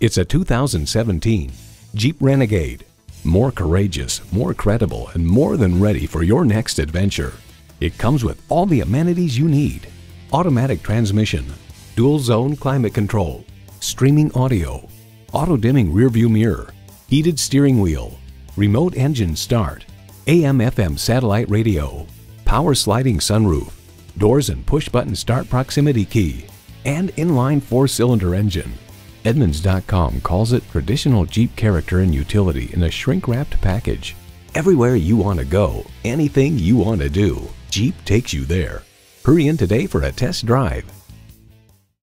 It's a 2017 Jeep Renegade. More courageous, more credible, and more than ready for your next adventure. It comes with all the amenities you need. Automatic transmission, dual zone climate control, streaming audio, auto dimming rearview mirror, heated steering wheel, remote engine start, AM FM satellite radio, power sliding sunroof, doors and push button start proximity key, and inline four cylinder engine. Edmunds.com calls it traditional Jeep character and utility in a shrink wrapped package. Everywhere you want to go, anything you want to do, Jeep takes you there. Hurry in today for a test drive.